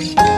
Bye.